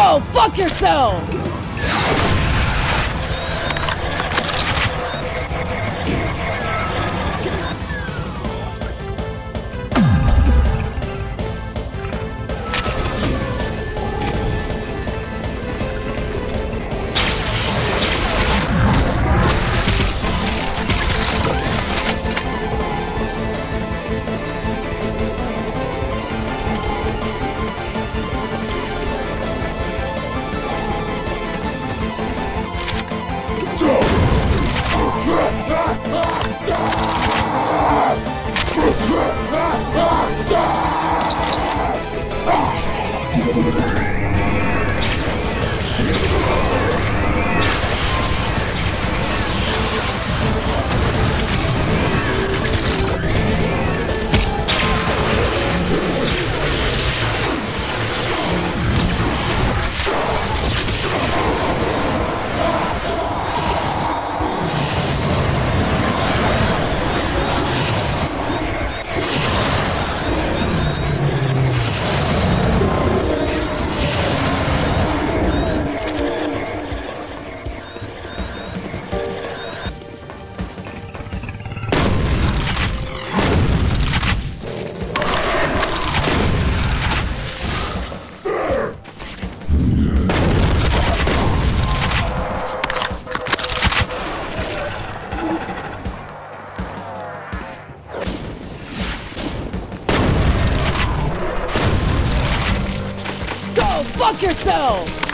Go fuck yourself! Fuck yourself!